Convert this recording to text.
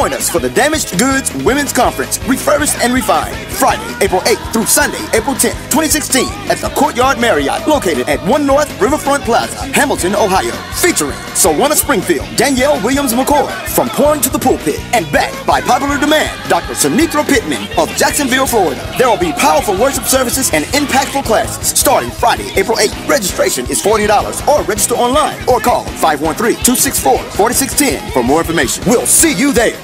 Join us for the Damaged Goods Women's Conference, Refurbished and Refined, Friday, April 8th through Sunday, April 10th, 2016, at the Courtyard Marriott, located at 1 North Riverfront Plaza, Hamilton, Ohio. Featuring Solana Springfield, Danielle Williams McCoy, From Porn to the Pulpit, and backed by popular demand, Dr. Sunitra Pittman of Jacksonville, Florida. There will be powerful worship services and impactful classes starting Friday, April 8th. Registration is $40 or register online or call 513 264 4610 for more information. We'll see you there.